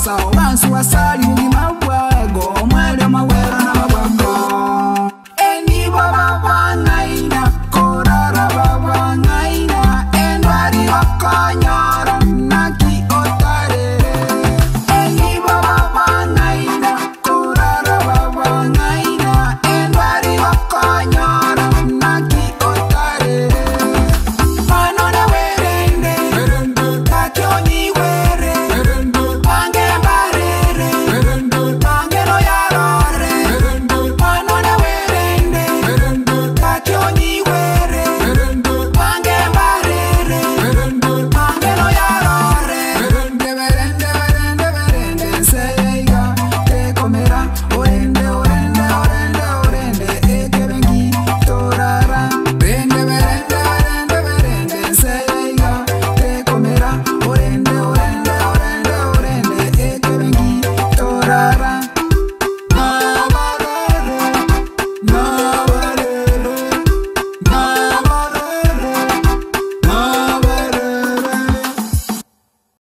sound. Man, so I saw you in my